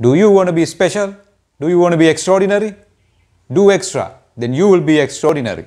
Do you want to be special? Do you want to be extraordinary? Do extra, then you will be extraordinary.